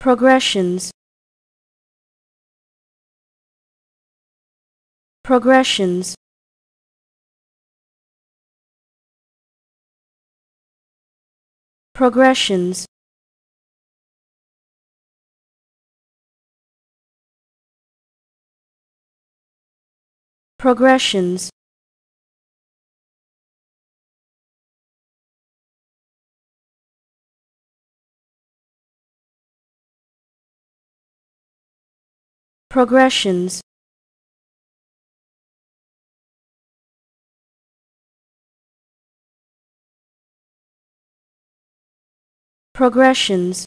progressions. Progressions. Progressions. Progressions progressions. Progressions